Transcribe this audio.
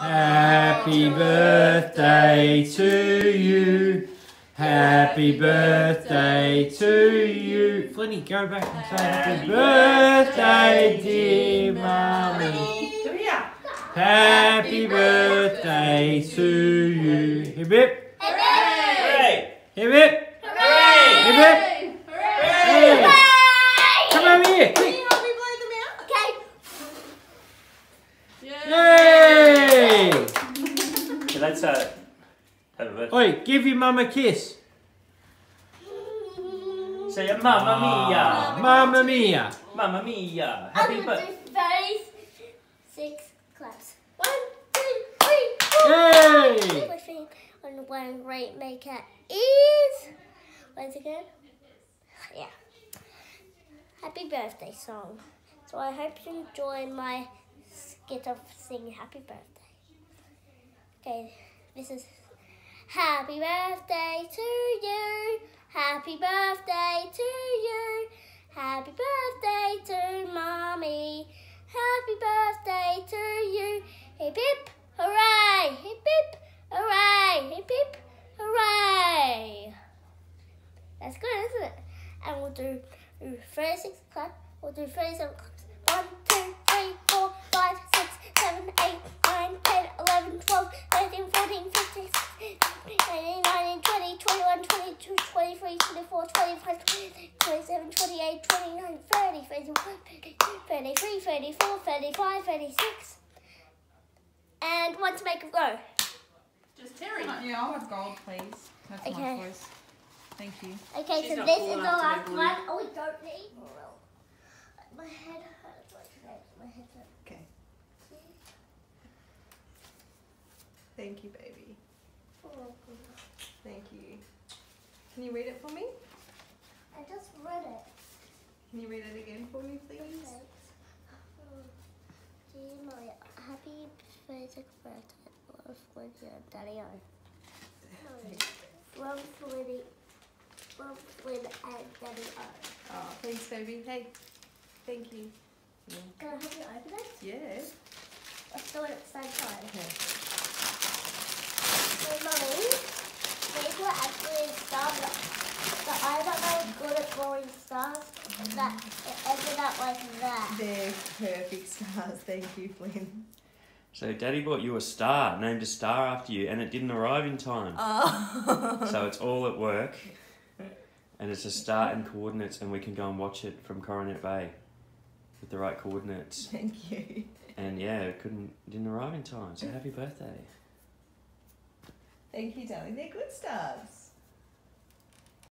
Happy birthday to you. Happy birthday to you. Flinny, go back and say happy birthday, dear mummy. Happy birthday to you. Hip hip. Hooray! Hip hip. Hooray! Hip hip. Hey. Come over here. Can you help me blow them out? Yay! So that's uh, have a birthday. Oi, give your mum a kiss. Say a mamma mia! Mamma mia. Mamma mia! I'm Happy gonna birthday! do thirty-six claps. One, two, three, four. Yay! My thing on one great maker is. Once again, yeah. Happy birthday song. So I hope you enjoy my skit of singing happy birthday. Okay, this is Happy birthday to you. Happy birthday to you. Happy birthday to mommy. Happy birthday to you. Hip hip hooray. Hip hip hooray. Hip hip hooray. That's good, isn't it? And we'll do 36 clap. We'll do 37 claps. 24, 25, 26, 27, 28, 29, 30, 31, 32, 33, 34, 35, 36. And one to make a go. Just Terry. Yeah, I'll have gold, please. That's Okay. my choice. Thank you. Okay, She's so this is the last one. Oh, we don't need. My head hurts. My head hurts. Okay. Thank you, baby. Thank you. Can you read it for me? I just read it. Can you read it again for me, please? Dear my happy basic birthday love with your daddy O. From Flitty. From Flynn and Daddy O. Oh, thanks, baby. Hey, thank you. Can I have you open it? Yeah. Let's do it at the same time. Okay. So, Mummy, these were actually stars that, that I thought they were good at drawing. That it ended up like that. They're perfect stars. Thank you, Flynn. So Daddy bought you a star, named a star after you, and it didn't arrive in time. Oh. So it's all at work, and it's a star and coordinates, and we can go and watch it from Coronet Bay with the right coordinates. Thank you. And yeah, it couldn't didn't arrive in time. So happy birthday. Thank you, darling. They're good stars.